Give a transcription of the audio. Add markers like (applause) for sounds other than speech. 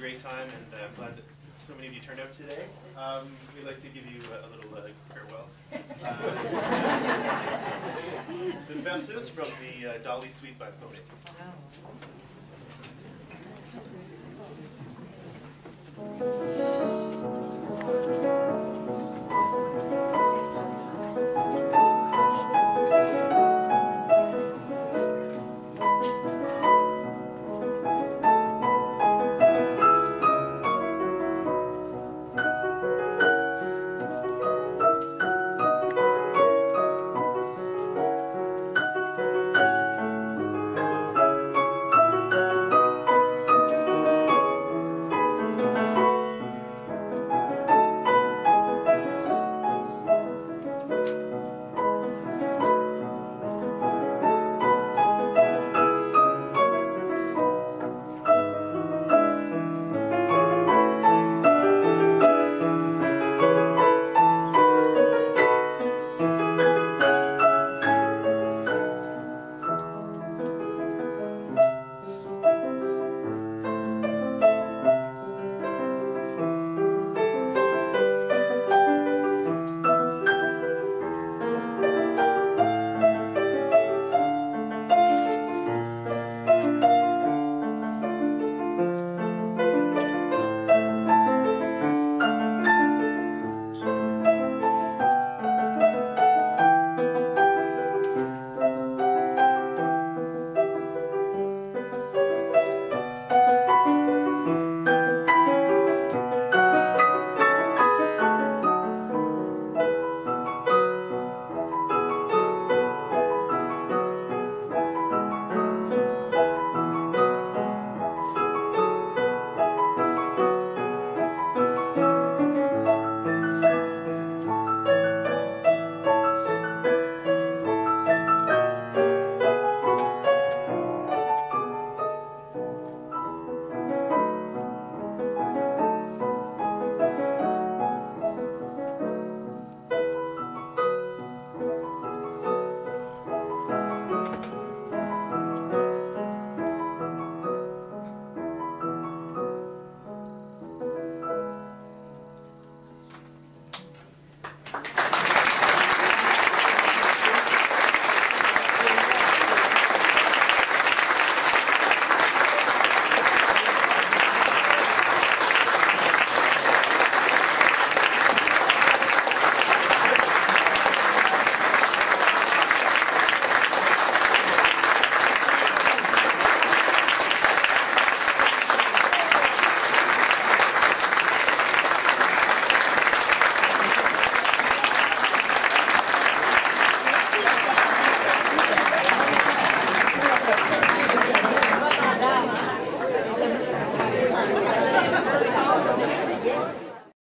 great time, and uh, I'm glad that so many of you turned out today. Um, we'd like to give you a, a little uh, farewell. Uh, (laughs) the Berceuse from the uh, Dolly Suite by Fauré.